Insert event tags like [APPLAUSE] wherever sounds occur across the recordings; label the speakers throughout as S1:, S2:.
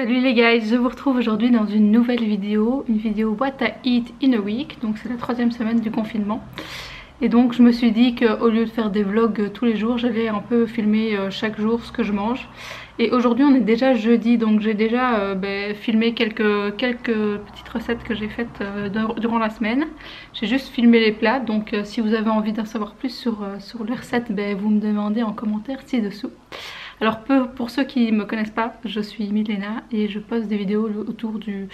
S1: Salut les guys, je vous retrouve aujourd'hui dans une nouvelle vidéo, une vidéo What I Eat in a Week, donc c'est la troisième semaine du confinement. Et donc je me suis dit qu'au lieu de faire des vlogs tous les jours, j'allais un peu filmer euh, chaque jour ce que je mange. Et aujourd'hui on est déjà jeudi, donc j'ai déjà euh, ben, filmé quelques, quelques petites recettes que j'ai faites euh, durant la semaine. J'ai juste filmé les plats, donc si vous avez envie d'en savoir plus sur, sur les recettes, ben, vous me demandez en commentaire ci-dessous. Alors pour ceux qui ne me connaissent pas, je suis Milena et je poste des vidéos autour de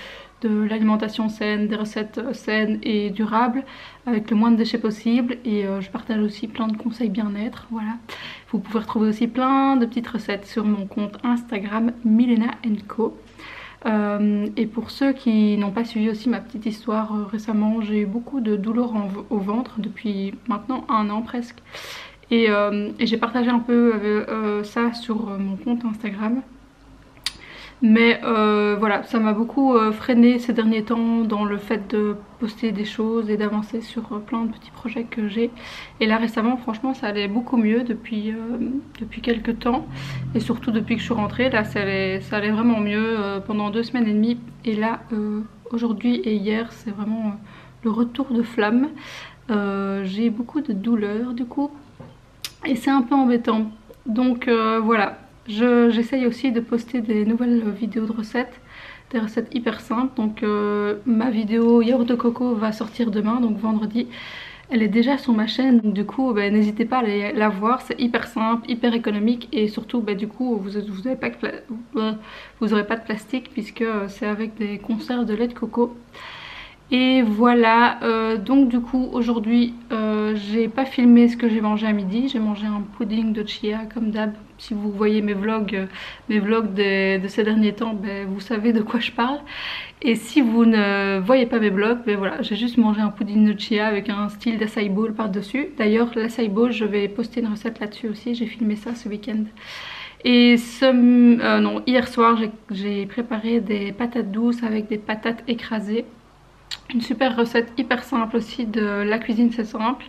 S1: l'alimentation saine, des recettes saines et durables avec le moins de déchets possible et euh, je partage aussi plein de conseils bien-être, voilà. Vous pouvez retrouver aussi plein de petites recettes sur mon compte Instagram Milena Co. Euh, et pour ceux qui n'ont pas suivi aussi ma petite histoire euh, récemment, j'ai eu beaucoup de douleurs au ventre depuis maintenant un an presque. Euh, et, j'ai partagé un peu euh, euh, ça sur mon compte Instagram. Mais voilà, ça m'a beaucoup freiné ces derniers temps dans le fait de poster des choses et d'avancer sur plein de petits projets que j'ai. Et là récemment, franchement, ça allait beaucoup mieux depuis, depuis quelques temps. Et surtout depuis que je suis rentrée, là ça allait, ça allait vraiment mieux pendant deux semaines et demie. Et là, aujourd'hui et hier, c'est vraiment le retour de flamme. j'ai beaucoup de douleurs du coup et c'est un peu embêtant. Donc euh, voilà, j'essaye aussi de poster des nouvelles vidéos de recettes, des recettes hyper simples. Donc euh, ma vidéo yaourt de coco va sortir demain, donc vendredi. Elle est déjà sur ma chaîne, donc du coup bah, n'hésitez pas à la voir, c'est hyper simple, hyper économique et surtout bah, du coup vous n'aurez pas, pas de plastique puisque c'est avec des conserves de lait de coco. Et voilà, euh, donc du coup aujourd'hui euh, j'ai pas filmé ce que j'ai mangé à midi, j'ai mangé un pudding de chia comme d'hab. Si vous voyez mes vlogs, euh, mes vlogs de, ces derniers temps, ben, vous savez de quoi je parle. Et si vous ne voyez pas mes vlogs, ben voilà, j'ai juste mangé un pudding de chia avec un style d'acai bowl par dessus. D'ailleurs l'acai bowl je vais poster une recette là-dessus aussi, j'ai filmé ça ce week-end. Et ce, non, hier soir j'ai préparé des patates douces avec des patates écrasées une super recette hyper simple aussi de la cuisine c'est simple.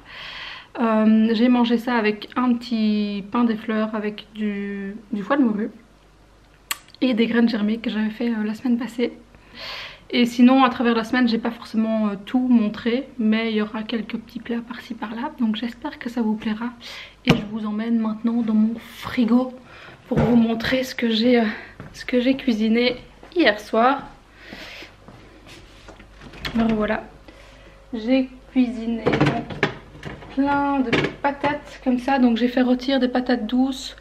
S1: Euh, j'ai mangé ça avec un petit pain des fleurs avec du, foie de morue et des graines germées que j'avais fait euh, la semaine passée. Et sinon à travers la semaine j'ai pas forcément euh, tout montré mais il y aura quelques petits plats par-ci par-là donc j'espère que ça vous plaira. Et je vous emmène maintenant dans mon frigo pour vous montrer ce que j'ai cuisiné hier soir. Alors voilà, j'ai cuisiné plein de patates comme ça. Donc j'ai fait rôtir des patates douces.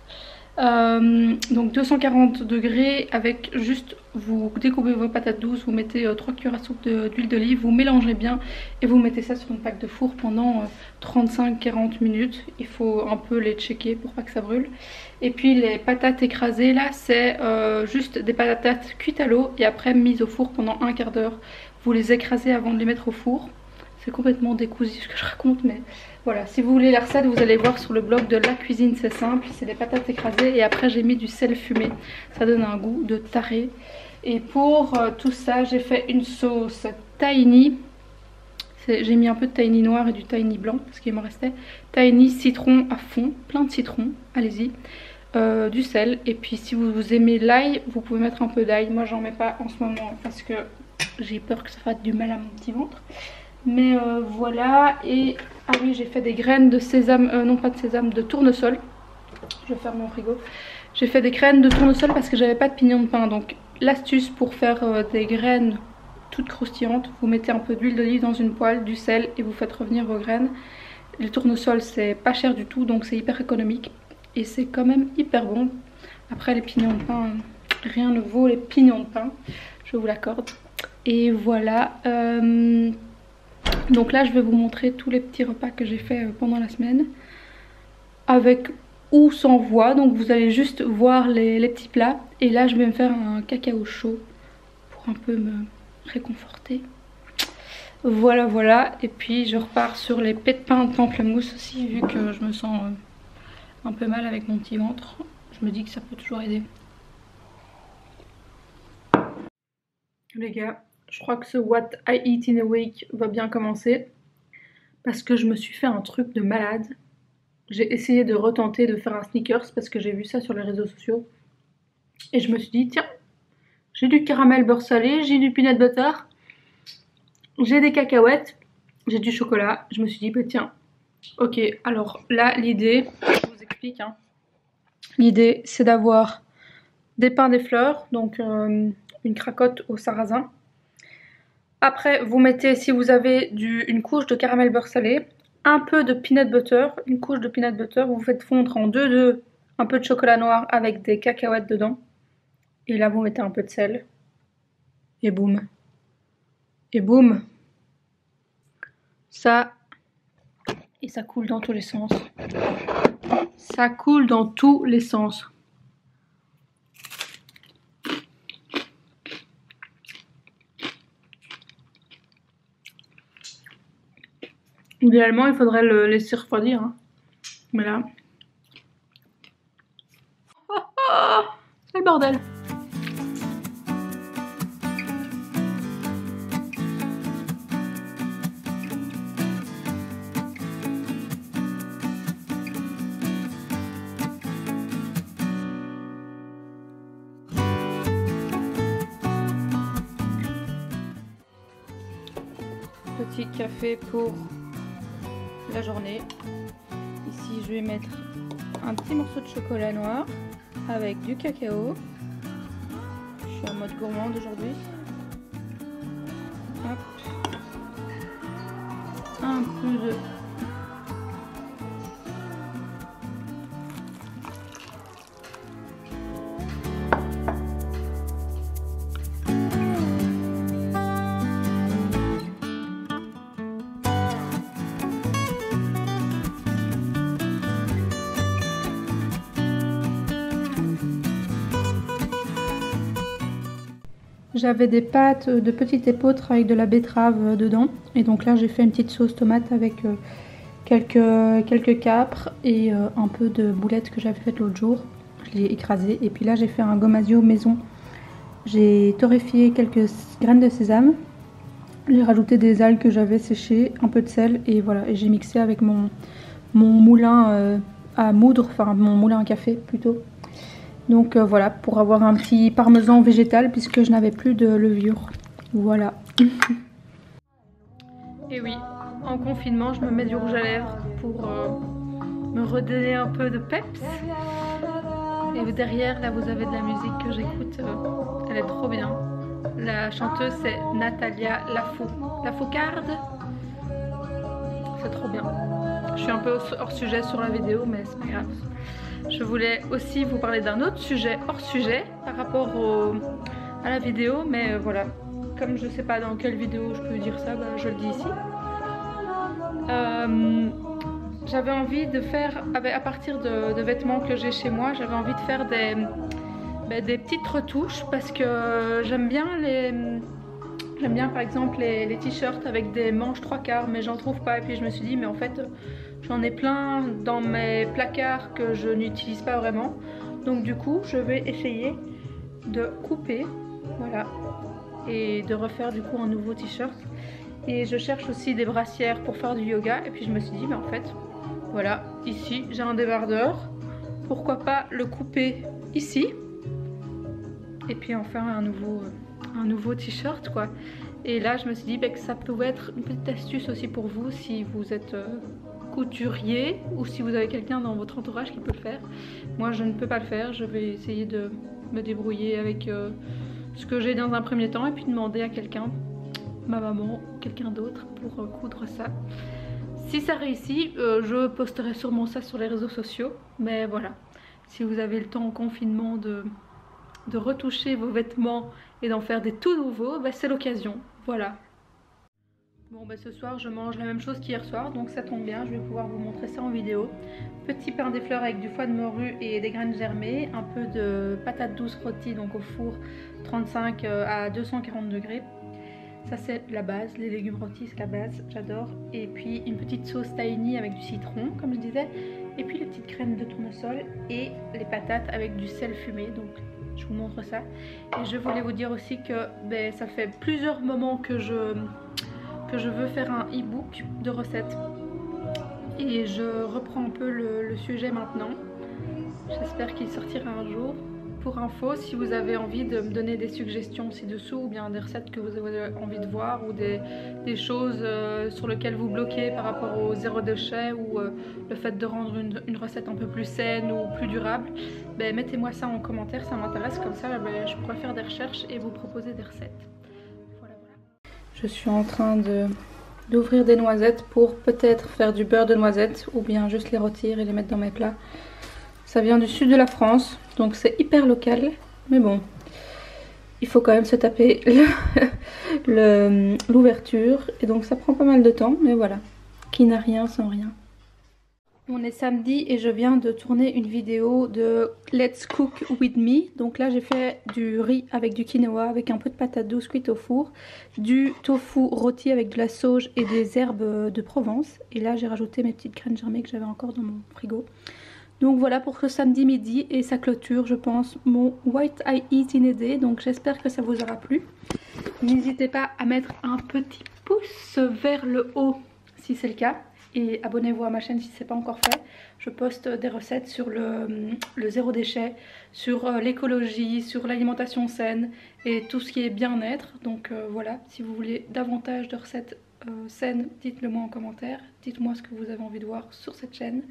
S1: Euh, donc 240 degrés avec juste vous découpez vos patates douces, vous mettez 3 euh, cuillères à soupe d'huile d'olive, vous mélangez bien et vous mettez ça sur une plaque de four pendant 35-40 euh, minutes. Il faut un peu les checker pour pas que ça brûle. Et puis les patates écrasées là c'est juste des patates cuites à l'eau et après mises au four pendant un quart d'heure vous les écrasez avant de les mettre au four. C'est complètement décousu ce que je raconte mais voilà. Si vous voulez la recette vous allez voir sur le blog de la cuisine c'est simple. C'est des patates écrasées et après j'ai mis du sel fumé. Ça donne un goût de taré. Et pour euh, tout ça j'ai fait une sauce tahini. J'ai mis un peu de tahini noir et du tahini blanc parce qu'il me restait. Tahini citron à fond, plein de citron, allez-y. Euh, du sel et puis si vous aimez l'ail vous pouvez mettre un peu d'ail moi j'en mets pas en ce moment parce que j'ai peur que ça fasse du mal à mon petit ventre. Mais euh, voilà. Et ah oui, j'ai fait des graines de sésame, euh, non pas de sésame, de tournesol. Je faire mon frigo. J'ai fait des graines de tournesol parce que j'avais pas de pignon de pain. Donc l'astuce pour faire euh, des graines toutes croustillantes, vous mettez un peu d'huile d'olive dans une poêle, du sel et vous faites revenir vos graines. Le tournesol c'est pas cher du tout donc c'est hyper économique et c'est quand même hyper bon. Après les pignons de pain, rien ne vaut les pignons de pain, je vous l'accorde. Et voilà. Euh, donc là, je vais vous montrer tous les petits repas que j'ai fait euh, pendant la semaine. Avec ou sans voix. Donc vous allez juste voir les, petits plats. Et là, je vais me faire un cacao chaud pour un peu me réconforter. Voilà, voilà. Et puis, je repars sur les pets de pain de pamplemousse aussi, vu que je me sens euh, un peu mal avec mon petit ventre. Je me dis que ça peut toujours aider. Les gars, je crois que ce What I Eat in a Week va bien commencer. Parce que je me suis fait un truc de malade. J'ai essayé de retenter de faire un sneakers parce que j'ai vu ça sur les réseaux sociaux. Et je me suis dit, tiens, J'ai du caramel beurre salé, j'ai du peanut butter, j'ai des cacahuètes, j'ai du chocolat. Je me suis dit, bah tiens, ok, alors là, l'idée, je vous explique, hein. l'idée c'est d'avoir des pains des fleurs, donc euh, une cracotte au sarrasin. Après, vous mettez, si vous avez une couche de caramel beurre salé, un peu de peanut butter, une couche de peanut butter, vous faites fondre en deux deux un peu de chocolat noir avec des cacahuètes dedans. Et là, vous mettez un peu de sel. Et boum. Et boum. Ça. Et ça coule dans tous les sens. Ça coule dans tous les sens. Idéalement, il faudrait le laisser refroidir. Hein. Mais là... C'est le bordel Petit café pour la journée. Ici, je vais mettre un petit morceau de chocolat noir avec du cacao. Je suis en mode gourmande aujourd'hui. Un peu de J'avais des pâtes de petites épeautres avec de la betterave dedans. Et donc là, j'ai fait une petite sauce tomate avec euh, quelques, quelques capres et euh, un peu de boulettes que j'avais faites l'autre jour. Je l'ai écrasé. Et puis là, j'ai fait un gomasio maison. J'ai torréfié quelques graines de sésame. J'ai rajouté des algues que j'avais séchées, un peu de sel et voilà. Et j'ai mixé avec mon, mon moulin euh, à moudre, enfin mon moulin à café plutôt. Donc euh, voilà, pour avoir un petit parmesan végétal puisque je n'avais plus de levure. Voilà. [LAUGHS] Et oui, en confinement, je me mets du rouge à lèvres pour euh, me redonner un peu de peps. Et derrière, là, vous avez de la musique que j'écoute. Euh, elle est trop bien. La chanteuse, c'est Natalia Lafou. Lafoucarde C'est trop bien. Je suis un peu hors sujet sur la vidéo, mais c'est pas grave. Je voulais aussi vous parler d'un autre sujet hors sujet par rapport à la vidéo, mais euh, voilà, comme je sais pas dans quelle vidéo je peux dire ça, bah, je le dis ici. Euh, j'avais envie de faire, à partir de, vêtements que j'ai chez moi, j'avais envie de faire des, bah, des petites retouches parce que j'aime bien les... J'aime bien par exemple les, les t-shirts avec des manches trois quarts mais j'en trouve pas et puis je me suis dit mais en fait J'en ai plein dans mes placards que je n'utilise pas vraiment. Donc du coup, je vais essayer de couper, voilà, et de refaire du coup un nouveau t-shirt. Et je cherche aussi des brassières pour faire du yoga. Et puis je me suis dit, mais en fait, voilà, ici j'ai un débardeur. Pourquoi pas le couper ici? Et puis en faire un nouveau, un nouveau t-shirt quoi. Et là je me suis dit bah, que ça pouvait être une petite astuce aussi pour vous si vous êtes euh, couturier ou si vous avez quelqu'un dans votre entourage qui peut le faire. Moi je ne peux pas le faire, je vais essayer de me débrouiller avec euh, ce que j'ai dans un premier temps et puis demander à quelqu'un, ma maman ou quelqu'un d'autre pour euh, coudre ça. Si ça réussit, euh, je posterai sûrement ça sur les réseaux sociaux, mais voilà. Si vous avez le temps en confinement de, retoucher vos vêtements et d'en faire des tout nouveaux, bah, c'est l'occasion. Voilà, Bon bah ce soir je mange la même chose qu'hier soir donc ça tombe bien, je vais pouvoir vous montrer ça en vidéo. Petit pain des fleurs avec du foie de morue et des graines germées, un peu de patates douces rôties donc au four 35 euh, à 240 degrés. Ça c'est la base, les légumes rôtis c'est la base, j'adore. Et puis une petite sauce tahini avec du citron comme je disais. Et puis les petites crèmes de tournesol et les patates avec du sel fumé donc je vous montre ça. Et je voulais vous dire aussi que ben, ça fait plusieurs moments que je que je veux faire un e-book de recettes. Et je reprends un peu le, sujet maintenant. J'espère qu'il sortira un jour pour info si vous avez envie de me donner des suggestions ci-dessous ou bien des recettes que vous avez envie de voir ou des, choses euh, sur lesquelles vous bloquez par rapport au zéro déchet ou euh, le fait de rendre une, recette un peu plus saine ou plus durable, ben, mettez-moi ça en commentaire, ça m'intéresse, comme ça ben, je pourrais faire des recherches et vous proposer des recettes. Je suis en train d'ouvrir des noisettes pour peut-être faire du beurre de noisettes ou bien juste les rôtir et les mettre dans mes plats. Ça vient du sud de la France, donc c'est hyper local. Mais bon, il faut quand même se taper [LAUGHS] l'ouverture. Et donc ça prend pas mal de temps, mais voilà. Qui n'a rien sans rien. On est samedi et je viens de tourner une vidéo de Let's Cook With Me. Donc là j'ai fait du riz avec du quinoa, avec un peu de patate douce cuite au four, du tofu rôti avec de la sauge et des herbes de Provence. Et là j'ai rajouté mes petites graines germées que j'avais encore dans mon frigo. Donc voilà pour ce samedi midi et ça clôture je pense mon White I Eat in a Day. Donc j'espère que ça vous aura plu. N'hésitez pas à mettre un petit pouce vers le haut si c'est le cas. Et abonnez-vous à ma chaîne si ce n'est pas encore fait. Je poste des recettes sur le, zéro déchet, sur euh, l'écologie, sur l'alimentation saine et tout ce qui est bien-être. Donc euh, voilà, si vous voulez davantage de recettes euh, saines, dites-le moi en commentaire. Dites-moi ce que vous avez envie de voir sur cette chaîne.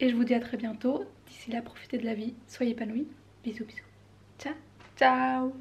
S1: Et je vous dis à très bientôt. D'ici là, profitez de la vie, soyez épanouis. Bisous, bisous. Ciao, ciao